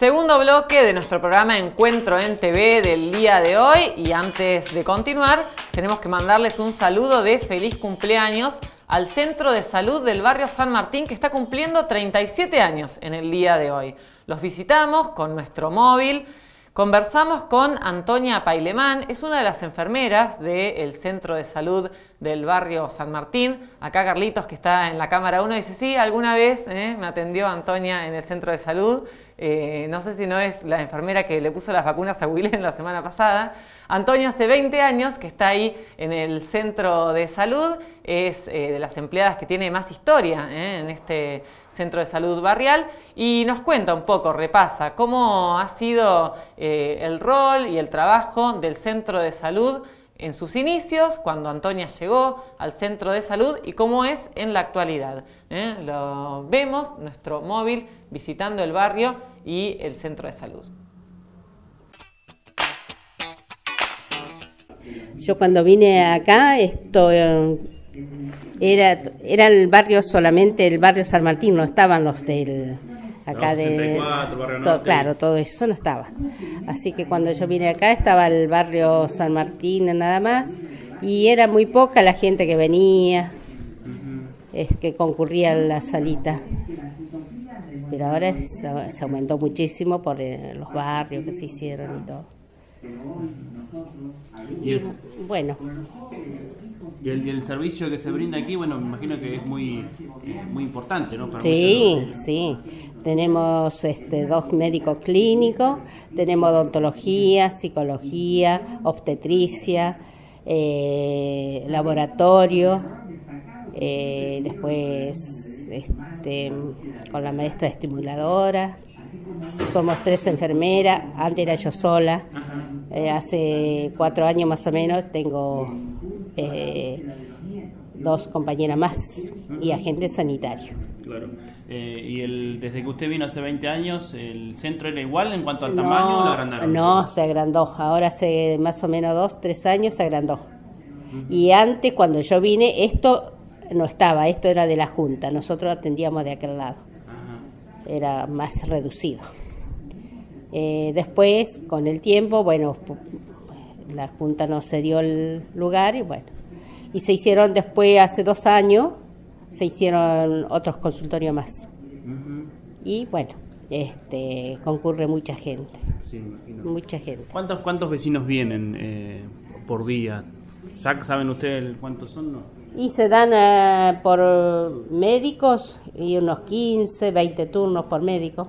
Segundo bloque de nuestro programa Encuentro en TV del día de hoy. Y antes de continuar tenemos que mandarles un saludo de feliz cumpleaños al Centro de Salud del barrio San Martín que está cumpliendo 37 años en el día de hoy. Los visitamos con nuestro móvil Conversamos con Antonia Pailemán, es una de las enfermeras del Centro de Salud del barrio San Martín. Acá Carlitos, que está en la Cámara 1, dice, sí, alguna vez eh, me atendió Antonia en el Centro de Salud. Eh, no sé si no es la enfermera que le puso las vacunas a Willen la semana pasada. Antonia hace 20 años que está ahí en el Centro de Salud, es eh, de las empleadas que tiene más historia en este Centro de Salud Barrial, y nos cuenta un poco, repasa, cómo ha sido eh, el rol y el trabajo del Centro de Salud en sus inicios, cuando Antonia llegó al centro de salud y cómo es en la actualidad. ¿eh? Lo vemos, nuestro móvil, visitando el barrio y el centro de salud. Yo cuando vine acá, esto eh, era, era el barrio solamente, el barrio San Martín, no estaban los del acá de claro todo eso no estaba. Así que cuando yo vine acá estaba el barrio San Martín nada más y era muy poca la gente que venía es que concurría a la salita. Pero ahora se, aumentó muchísimo por eh, los barrios que se hicieron y todo. Bueno y el, servicio que se brinda aquí, bueno, me imagino que es muy, eh, muy importante, ¿no? sí, sí. Tenemos este, dos médicos clínicos, tenemos odontología, psicología, obstetricia, eh, laboratorio, eh, después este, con la maestra estimuladora. Somos tres enfermeras, antes era yo sola, hace cuatro años más o menos tengo eh, dos compañeras más y agente sanitario. Claro. Eh, ¿Y el, desde que usted vino hace 20 años, el centro era igual en cuanto al tamaño o lo agrandaron? No, se agrandó. Ahora hace más o menos dos, tres años se agrandó. Y antes, cuando yo vine, esto no estaba, esto era de la Junta. Nosotros atendíamos de aquel lado. Era más reducido. Eh, después, con el tiempo, bueno, la Junta no se dio el lugar y bueno. Y se hicieron después, hace dos años, se hicieron otros consultorios más. Y bueno, este concurre mucha gente. Mucha gente. ¿Cuántos, cuántos vecinos vienen eh, por día? ¿Saben ustedes cuántos son? No? Y se dan eh, por médicos y unos 15, 20 turnos por médico.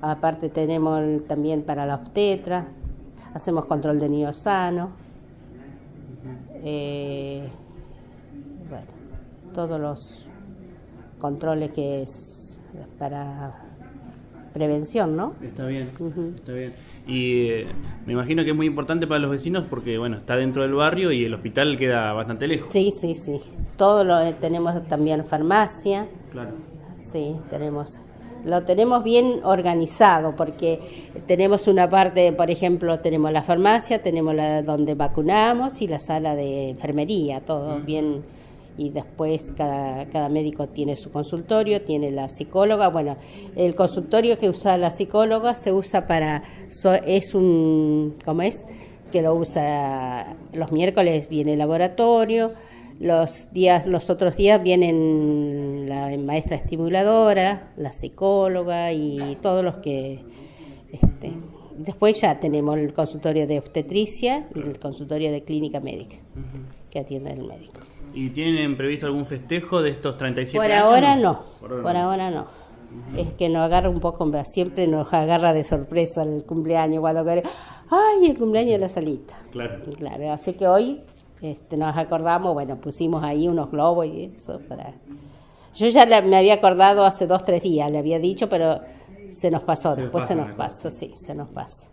Aparte tenemos también para la obstetra, hacemos control de niños sano, eh, bueno, todos los controles que es para prevención, ¿no? Está bien, está bien. Y eh, me imagino que es muy importante para los vecinos porque, bueno, está dentro del barrio y el hospital queda bastante lejos. Sí, sí, sí. Todo lo eh, tenemos también farmacia. Claro. Sí, tenemos lo tenemos bien organizado porque tenemos una parte, por ejemplo, tenemos la farmacia, tenemos la donde vacunamos y la sala de enfermería, todo bien y después cada, cada médico tiene su consultorio, tiene la psicóloga. Bueno, el consultorio que usa la psicóloga se usa para, es un, ¿cómo es? Que lo usa los miércoles viene el laboratorio, los días, los otros días vienen la maestra estimuladora, la psicóloga y todos los que este, después ya tenemos el consultorio de obstetricia y el consultorio de clínica médica que atiende el médico. ¿Y tienen previsto algún festejo de estos 37 por años? Ahora no, por ahora, no. Es que nos agarra un poco, siempre nos agarra de sorpresa el cumpleaños, cuando ¡ay, el cumpleaños de la salita! Claro. Claro, así que hoy este, nos acordamos, bueno, pusimos ahí unos globos y eso para... Yo ya me había acordado hace dos, tres días, le había dicho, pero se nos pasó, después se nos pasa, sí, se nos pasa.